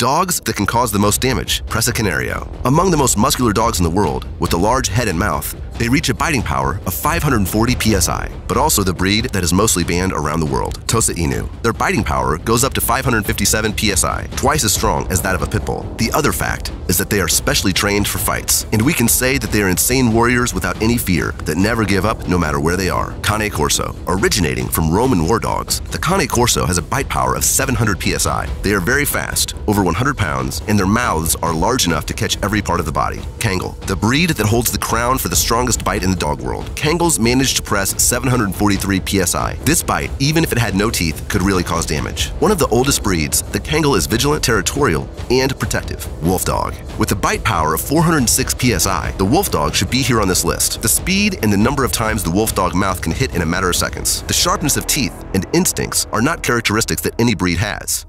Dogs that can cause the most damage, Presa Canario. Among the most muscular dogs in the world, with a large head and mouth, they reach a biting power of 540 psi, but also the breed that is mostly banned around the world, Tosa Inu. Their biting power goes up to 557 psi, twice as strong as that of a pit bull. The other fact is that they are specially trained for fights, and we can say that they are insane warriors without any fear that never give up no matter where they are. Cane Corso, originating from Roman war dogs, the Cane Corso has a bite power of 700 psi. They are very fast, over 100 pounds, and their mouths are large enough to catch every part of the body. Kangal, the breed that holds the crown for the strongest bite in the dog world. Kangals managed to press 743 psi. This bite, even if it had no teeth, could really cause damage. One of the oldest breeds, the Kangal is vigilant, territorial, and protective. Wolf Dog. With a bite power of 406 psi, the Wolf Dog should be here on this list. The speed and the number of times the Wolf Dog mouth can hit in a matter of seconds. The sharpness of teeth and instincts are not characteristics that any breed has.